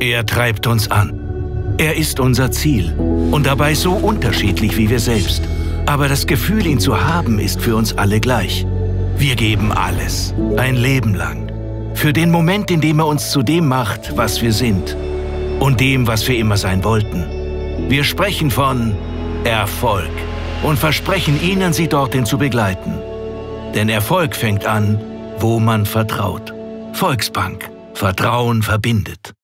Er treibt uns an. Er ist unser Ziel und dabei so unterschiedlich wie wir selbst. Aber das Gefühl, ihn zu haben, ist für uns alle gleich. Wir geben alles, ein Leben lang. Für den Moment, in dem er uns zu dem macht, was wir sind. Und dem, was wir immer sein wollten. Wir sprechen von Erfolg und versprechen Ihnen, Sie dorthin zu begleiten. Denn Erfolg fängt an, wo man vertraut. Volksbank. Vertrauen verbindet.